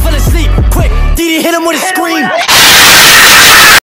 fell asleep. Quick, Didi hit him with a scream.